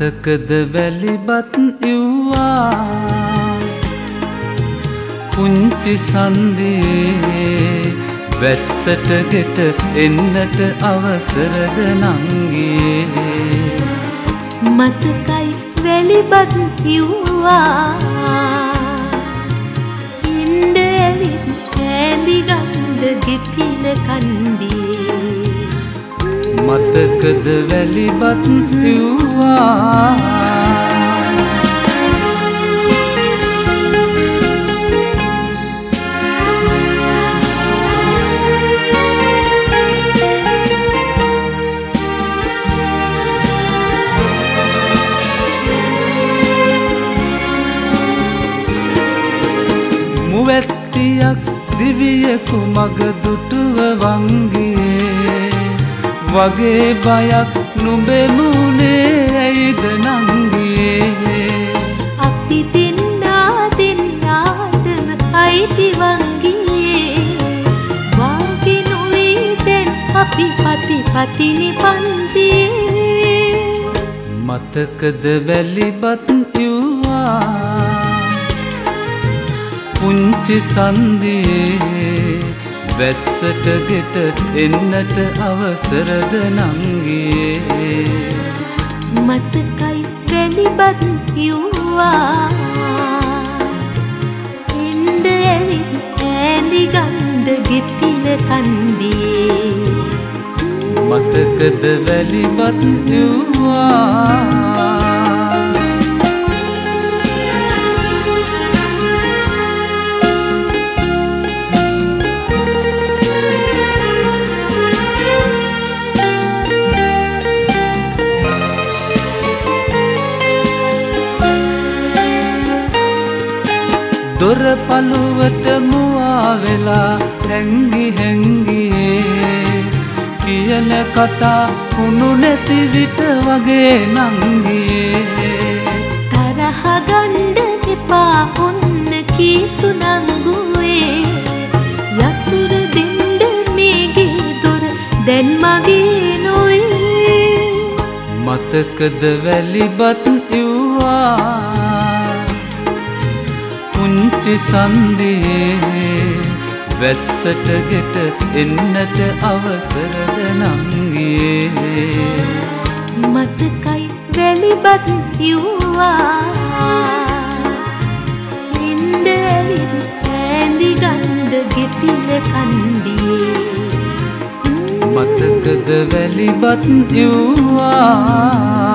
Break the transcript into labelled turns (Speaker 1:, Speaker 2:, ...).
Speaker 1: මතකද වැලිබත් ඉව්වා? පුංචි සන්දියේ වැස්සට ගෙට එන්නට අවසරද නංගියේ?
Speaker 2: මතකයි වැලිබත් ඉව්වා. ඉන්ඩ ඇවිත් ඇඳි ගන්ද ගෙතිල කන්දියේ.
Speaker 1: මතකද වැලිබත් ඉව්වා මුවැත්තියක් දිවියකු මගදුටුව වංගේ වගේ බයක් නුඹෙමුණේ ඇයිද නංගියේ?
Speaker 2: අපි දෙන්නා දෙන්නාටම අයිති වංගියේ. වාගෙනුයි දැන් අපි පති පතිනි පන්තියේ
Speaker 1: මතකද වැලිබත් ඉව්වා පුංචි සන්දියේ වැස්සට ගෙට එන්නට අවසරද නංගියේ?
Speaker 2: මතකයි වැලිබත් යුවා. එන්ඩ ඇවිත් ඇඳි ගන්ද ගෙතිල කන්දියේ
Speaker 1: මතකද වැලිබත් ඉව්වා දොර පළුවට මුවා වෙලා හැංගි හැංගියේ. කියන කතා හුණු නැති විට වගේ නංගියේ.
Speaker 2: තරහගණ්ඩ එපා ඔන්න කීසු නංගුවේ. යතුර දෙන්ඩ මේගේ දොර දැන් මගේ නොයි
Speaker 1: මතකද වැලිබත් ඉව්වා පුංචි සන්දියේ වැස්සට ගෙට එන්නට අවසරද නංගියේ
Speaker 2: මතකයි වැලිබත් යුවා. ඉන්ඩ ඇවිත් ඇඳි ගන්ඩ ගෙතිල කන්දියේ.
Speaker 1: මතකද වැලිබත් ඉව්වා